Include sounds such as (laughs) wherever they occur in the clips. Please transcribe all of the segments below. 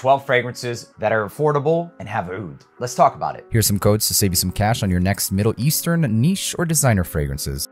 12 fragrances that are affordable and have oud. Let's talk about it. Here's some codes to save you some cash on your next Middle Eastern niche or designer fragrances.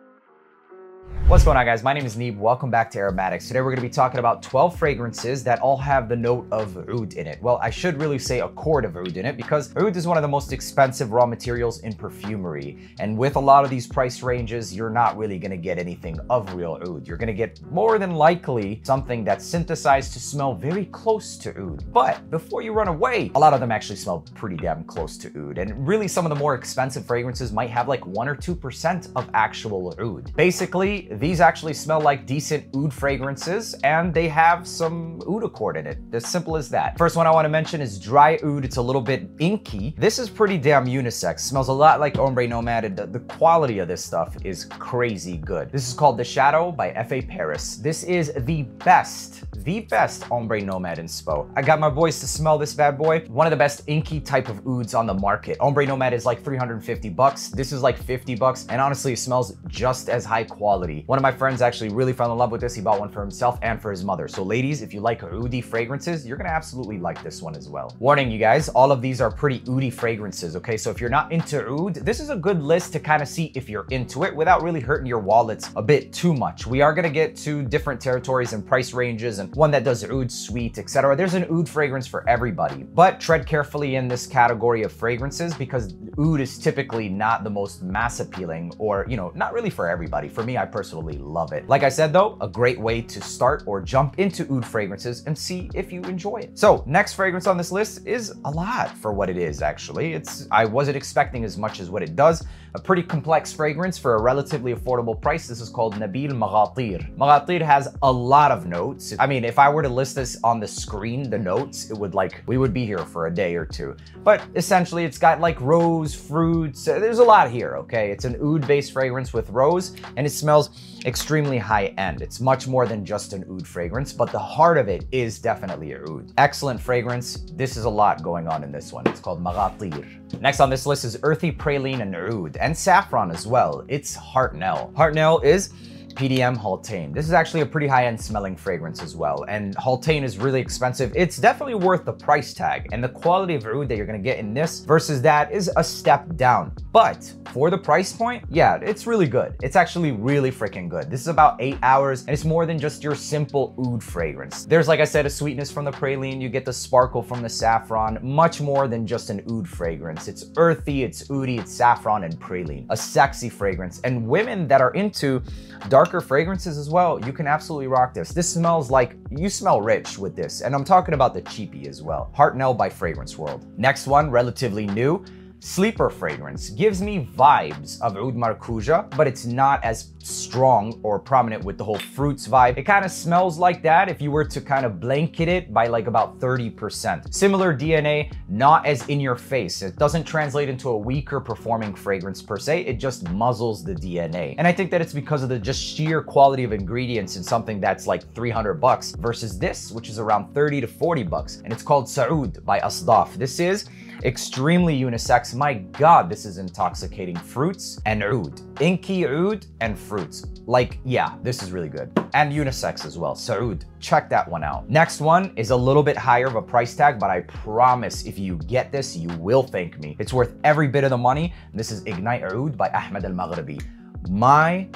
What's going on guys? My name is Neeb. Welcome back to Aromatix. Today we're going to be talking about 12 fragrances that all have the note of oud in it. Well, I should really say a accord of oud in it because oud is one of the most expensive raw materials in perfumery. And with a lot of these price ranges, you're not really going to get anything of real oud. You're going to get more than likely something that's synthesized to smell very close to oud. But before you run away, a lot of them actually smell pretty damn close to oud. And really some of the more expensive fragrances might have like 1 or 2% of actual oud. Basically, these actually smell like decent oud fragrances and they have some oud accord in it. As simple as that. First one I want to mention is dry oud. It's a little bit inky. This is pretty damn unisex. Smells a lot like Ombre Nomade. The, the quality of this stuff is crazy good. This is called The Shadow by F.A. Paris. This is the best the best ombre nomade inspo. I got my boys to smell this bad boy. One of the best inky type of ouds on the market. Ombre nomade is like 350 bucks. This is like 50 bucks. And honestly, it smells just as high quality. One of my friends actually really fell in love with this. He bought one for himself and for his mother. So ladies, if you like oudy fragrances, you're gonna absolutely like this one as well. Warning you guys, all of these are pretty oudy fragrances, okay? So if you're not into oud, this is a good list to kind of see if you're into it without really hurting your wallets a bit too much. We are gonna get to different territories and price ranges and one that does oud sweet, etc. There's an oud fragrance for everybody, but tread carefully in this category of fragrances because oud is typically not the most mass appealing or, you know, not really for everybody. For me, I personally love it. Like I said though, a great way to start or jump into oud fragrances and see if you enjoy it. So next fragrance on this list is a lot for what it is actually. It's I wasn't expecting as much as what it does. A pretty complex fragrance for a relatively affordable price. This is called Nabeel Maghateer. Maghateer has a lot of notes. I mean, if I were to list this on the screen, the notes, it would like, we would be here for a day or two. But essentially it's got like rose, fruits, there's a lot here, okay? It's an oud-based fragrance with rose and it smells extremely high end. It's much more than just an oud fragrance, but the heart of it is definitely a oud. Excellent fragrance. This is a lot going on in this one. It's called Maghateer. Next on this list is Earthy Praline and Oud, and Saffron as well. It's Hartnell. Hartnell is PDM Haltane. This is actually a pretty high-end smelling fragrance as well, and Haltane is really expensive. It's definitely worth the price tag, and the quality of oud that you're gonna get in this versus that is a step down. But for the price point, yeah, it's really good. It's actually really freaking good. This is about eight hours, and it's more than just your simple oud fragrance. There's, like I said, a sweetness from the praline, you get the sparkle from the saffron, much more than just an oud fragrance. It's earthy, it's oudy, it's saffron and praline. A sexy fragrance, and women that are into darker fragrances as well, you can absolutely rock this. This smells like, you smell rich with this. And I'm talking about the cheapie as well. Hartnell by Fragrance World. Next one, relatively new, Sleeper fragrance gives me vibes of Oud Maracuja, but it's not as strong or prominent with the whole fruits vibe. It kind of smells like that if you were to kind of blanket it by like about 30%. Similar DNA, not as in your face. It doesn't translate into a weaker performing fragrance per se, it just muzzles the DNA. And I think that it's because of the just sheer quality of ingredients in something that's like 300 bucks versus this, which is around 30 to 40 bucks. And it's called Saud by Asdaaf. This is extremely unisex. My God, this is intoxicating. Fruits and oud. Inky oud and fruits. Like, yeah, this is really good. And unisex as well. Saud, check that one out. Next one is a little bit higher of a price tag, but I promise if you get this, you will thank me. It's worth every bit of the money. This is Ignite Oud by Ahmed Al-Maghribi. My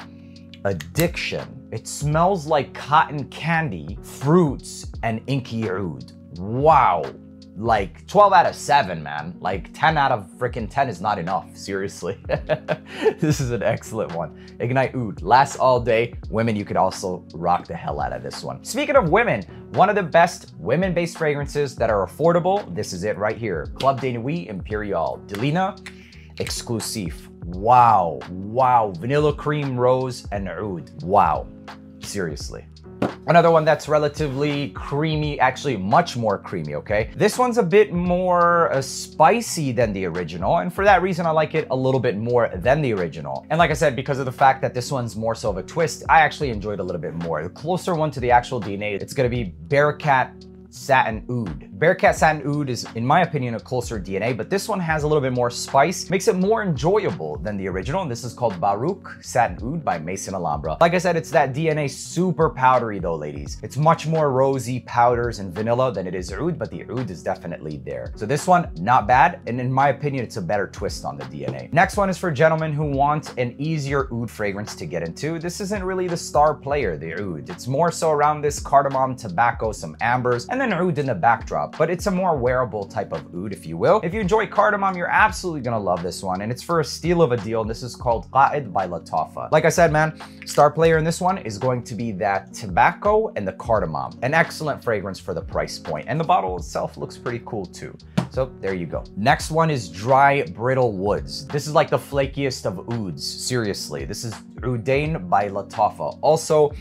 addiction. It smells like cotton candy, fruits, and inky oud. Wow like 12 out of 7, man. Like 10 out of freaking 10 is not enough, (laughs) seriously. this is an excellent one. Ignite Oud, lasts all day. Women, you could also rock the hell out of this one. Speaking of women, one of the best women-based fragrances that are affordable, this is it right here. Club de Nuit Imperiale, Delina Exclusive. Wow, wow, vanilla cream rose and oud. Wow, seriously. Another one that's relatively creamy, actually much more creamy, okay? This one's a bit more uh, spicy than the original, and for that reason, I like it a little bit more than the original. And like I said, because of the fact that this one's more so of a twist, I actually enjoyed a little bit more. The closer one to the actual DNA, it's gonna be Bearcat Satin Oud. Bearcat Satin Oud is, in my opinion, a closer DNA, but this one has a little bit more spice, makes it more enjoyable than the original. And this is called Baroque Satin Oud by Maison Alhambra. Like I said, it's that DNA super powdery though, ladies. It's much more rosy powders and vanilla than it is oud, but the oud is definitely there. So this one, not bad. And in my opinion, it's a better twist on the DNA. Next one is for gentlemen who want an easier oud fragrance to get into. This isn't really the star player, the oud. It's more so around this cardamom, tobacco, some ambers, and then oud in the backdrop. But it's a more wearable type of oud, if you will. If you enjoy cardamom, you're absolutely gonna love this one. And it's for a steal of a deal. This is called Qaed by Lattafa. Like I said, man, star player in this one is going to be that tobacco and the cardamom. An excellent fragrance for the price. And the bottle itself looks pretty cool too. So there you go. Next one is dry brittle woods. This is like the flakiest of ouds. Seriously, this is Oudain by Lattafa. Also,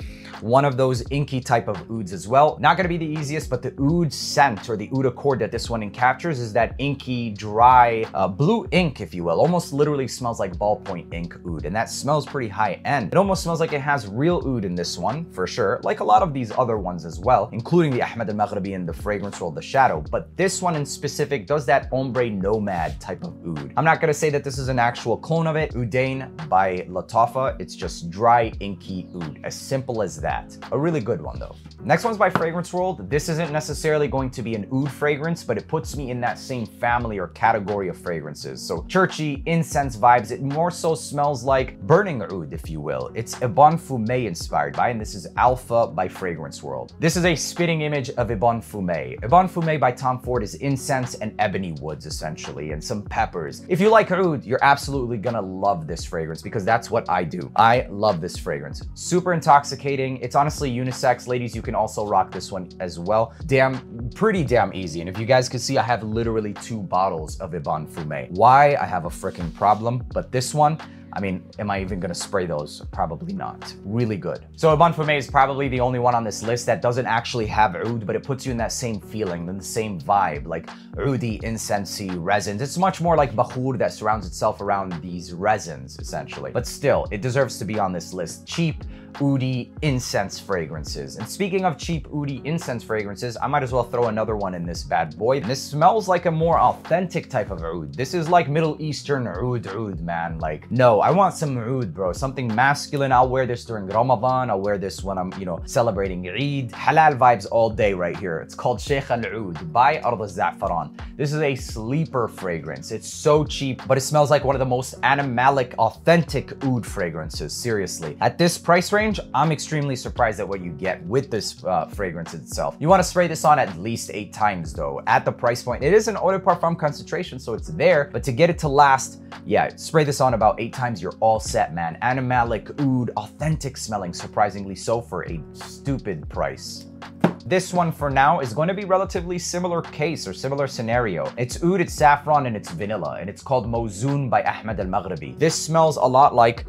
one of those inky type of ouds as well. Not gonna be the easiest, but the oud scent or the oud accord that this one captures is that inky, dry, uh, blue ink, if you will. Almost literally smells like ballpoint ink oud, and that smells pretty high end. It almost smells like it has real oud in this one, for sure, like a lot of these other ones as well, including the Ahmed al-Maghribi and the fragrance world, the shadow. But this one in specific does that ombre nomade type of oud. I'm not gonna say that this is an actual clone of it. Oudain by Lattafa. It's just dry, inky oud. As simple as that. A really good one though. Next one's by Fragrance World. This isn't necessarily going to be an oud fragrance, but it puts me in that same family or category of fragrances. So churchy, incense vibes. It more so smells like burning oud, if you will. It's Ébène Fumé inspired by, and this is Alpha by Fragrance World. This is a spitting image of Ébène Fumé. Ébène Fumé by Tom Ford is incense and ebony woods, essentially, and some peppers. If you like oud, you're absolutely gonna love this fragrance because that's what I do. I love this fragrance. Super intoxicating. It's honestly unisex. Ladies, you can also rock this one as well. Damn, pretty damn easy. And if you guys can see, I have literally two bottles of Ébène Fumé. Why? I have a freaking problem. But this one, I mean, am I even gonna spray those? Probably not. Really good. So Ébène Fumé is probably the only one on this list that doesn't actually have oud, but it puts you in that same feeling, in the same vibe, like oudi, incensey, resins. It's much more like bakhur that surrounds itself around these resins, essentially. But still, it deserves to be on this list. Cheap, oudi incense fragrances. And speaking of cheap oudi incense fragrances, I might as well throw another one in this bad boy. This smells like a more authentic type of oud. This is like Middle Eastern oud oud, man. Like, no, I want some oud, bro. Something masculine. I'll wear this during Ramadan. I'll wear this when I'm, you know, celebrating Eid. Halal vibes all day right here. It's called Sheikh Al-Oud by Ard Za'faran. This is a sleeper fragrance. It's so cheap, but it smells like one of the most animalic, authentic oud fragrances. Seriously. At this price range, I'm extremely surprised at what you get with this uh, fragrance itself. You want to spray this on at least eight times though. At the price point, it is an eau de parfum concentration, so it's there, but to get it to last, yeah, spray this on about eight times times you're all set, man. Animalic, oud, authentic smelling, surprisingly so for a stupid price. This one for now is going to be relatively similar case or similar scenario. It's oud, it's saffron, and it's vanilla, and it's called Mauzoon by Ahmed al-Maghribi. This smells a lot like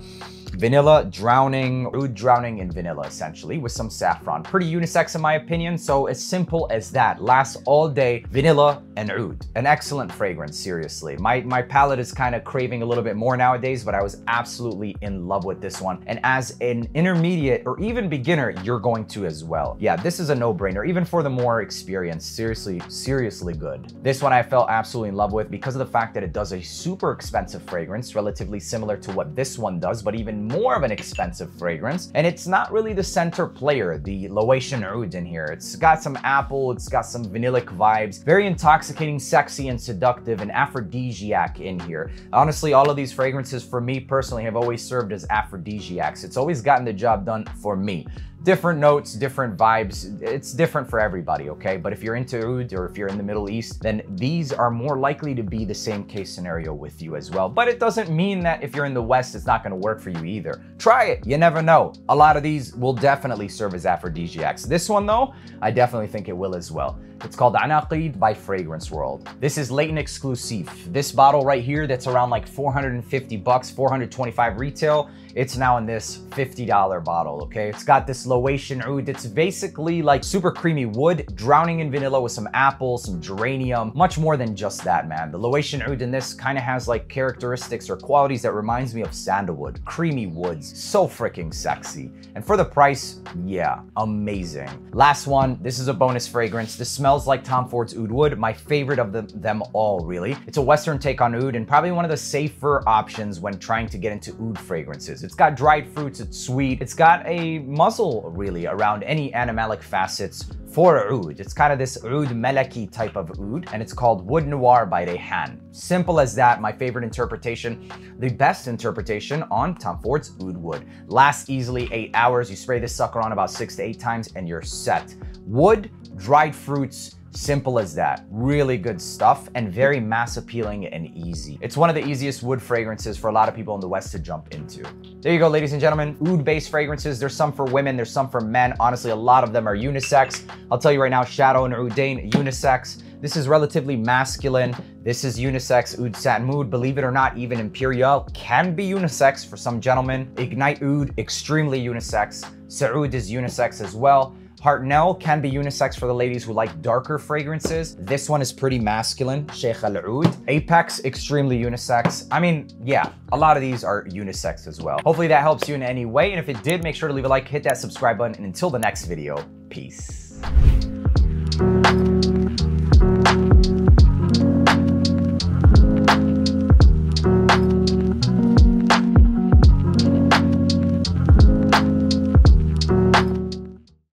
vanilla drowning, oud drowning in vanilla essentially with some saffron. Pretty unisex in my opinion, so as simple as that. Lasts all day, vanilla and oud. An excellent fragrance, seriously. My, my palate is kind of craving a little bit more nowadays, but I was absolutely in love with this one. And as an intermediate or even beginner, you're going to as well. Yeah, this is a no-brainer, even for the more experienced. Seriously, seriously good. This one I fell absolutely in love with because of the fact that it does a super expensive fragrance, relatively similar to what this one does, but even more of an expensive fragrance. And it's not really the center player, the Laotian Oud in here. It's got some apple, it's got some vanillic vibes, very intoxicating, sexy, and seductive, and aphrodisiac in here. Honestly, all of these fragrances for me personally have always served as aphrodisiacs. It's always gotten the job done for me different notes, different vibes. It's different for everybody, okay? But if you're into oud or if you're in the Middle East, then these are more likely to be the same case scenario with you as well. But it doesn't mean that if you're in the West, it's not gonna work for you either. Try it, you never know. A lot of these will definitely serve as aphrodisiacs. This one though, I definitely think it will as well. It's called Anaqeed by Fragrance World. This is Layton exclusive. This bottle right here that's around like 450 bucks, 425 retail, it's now in this $50 bottle, okay? It's got this Laotian Oud. It's basically like super creamy wood, drowning in vanilla with some apple, some geranium, much more than just that, man. The Laotian Oud in this kind of has like characteristics or qualities that reminds me of sandalwood, creamy woods, so freaking sexy. And for the price, yeah, amazing. Last one, this is a bonus fragrance. This smells smells like Tom Ford's Oud Wood, my favorite of the, them all, really. It's a Western take on oud and probably one of the safer options when trying to get into oud fragrances. It's got dried fruits, it's sweet, it's got a muzzle, really, around any animalic facets for oud. It's kind of this oud melaki type of oud, and it's called Wood Noir by Rayhaan. Simple as that, my favorite interpretation, the best interpretation on Tom Ford's Oud Wood. Lasts easily eight hours. You spray this sucker on about six to eight times and you're set. Wood, dried fruits, Simple as that. Really good stuff and very mass appealing and easy. It's one of the easiest wood fragrances for a lot of people in the West to jump into. There you go, ladies and gentlemen. Oud-based fragrances. There's some for women, there's some for men. Honestly, a lot of them are unisex. I'll tell you right now, Shadow and Oudain, unisex. This is relatively masculine. This is unisex Oud Satin Mood. Believe it or not, even Imperiale can be unisex for some gentlemen. Ignite Oud, extremely unisex. Saud is unisex as well. Hartnell can be unisex for the ladies who like darker fragrances. This one is pretty masculine, Sheikh Al Oud. Apex, extremely unisex. I mean, yeah, a lot of these are unisex as well. Hopefully that helps you in any way. And if it did, make sure to leave a like, hit that subscribe button. And until the next video, peace.